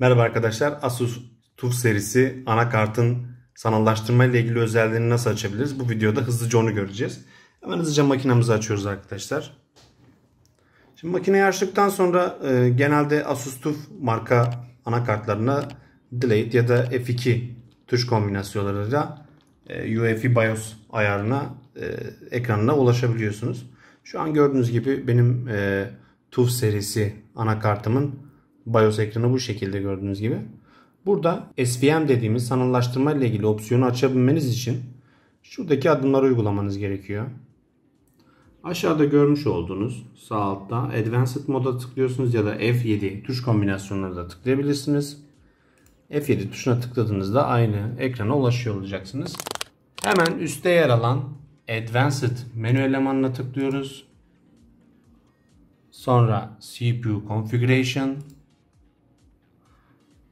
Merhaba arkadaşlar. Asus TUF serisi anakartın sanallaştırma ile ilgili özelliğini nasıl açabiliriz? Bu videoda hızlıca onu göreceğiz. Hemen hızlıca makinemizi açıyoruz arkadaşlar. Şimdi makineyi açtıktan sonra e, genelde Asus TUF marka anakartlarına Delete ya da F2 tuş kombinasyonlarıyla e, UEFI BIOS ayarına e, ekranına ulaşabiliyorsunuz. Şu an gördüğünüz gibi benim e, TUF serisi anakartımın BIOS ekranı bu şekilde gördüğünüz gibi. Burada SVM dediğimiz sanallaştırma ile ilgili opsiyonu açabilmeniz için şuradaki adımları uygulamanız gerekiyor. Aşağıda görmüş olduğunuz sağ altta Advanced moda tıklıyorsunuz ya da F7 tuş kombinasyonları da tıklayabilirsiniz. F7 tuşuna tıkladığınızda aynı ekrana ulaşıyor olacaksınız. Hemen üstte yer alan Advanced menü elemanına tıklıyoruz. Sonra CPU Configuration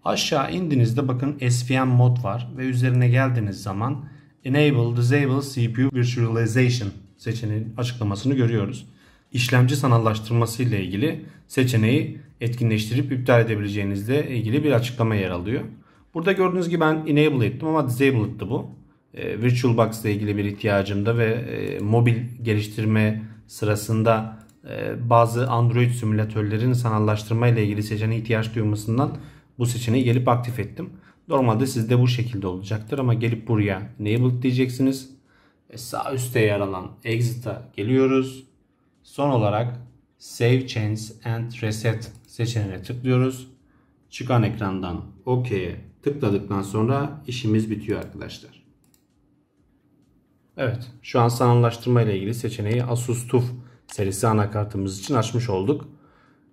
Aşağı indiğinizde bakın SVM mod var ve üzerine geldiğiniz zaman Enable Disable CPU Virtualization seçeneğinin açıklamasını görüyoruz. İşlemci sanallaştırması ile ilgili seçeneği etkinleştirip iptal edebileceğinizle ilgili bir açıklama yer alıyor. Burada gördüğünüz gibi ben enable ettim ama disabled'dı bu. E, VirtualBox ile ilgili bir ihtiyacımda ve e, mobil geliştirme sırasında e, bazı Android simülatörlerin sanallaştırma ile ilgili seçeneğe ihtiyaç duymasından bu seçeneği gelip aktif ettim. Normalde sizde bu şekilde olacaktır ama gelip buraya enable diyeceksiniz. Ve sağ üstte yer alan exit'a geliyoruz. Son olarak save change and reset seçeneğine tıklıyoruz. Çıkan ekrandan OK'ye tıkladıktan sonra işimiz bitiyor arkadaşlar. Evet şu an sanallaştırma ile ilgili seçeneği Asus TUF serisi anakartımız için açmış olduk.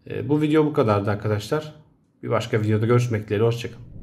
Ee, bu video bu kadardı arkadaşlar. Bir başka videoda görüşmek dileğiyle. Hoşçakalın.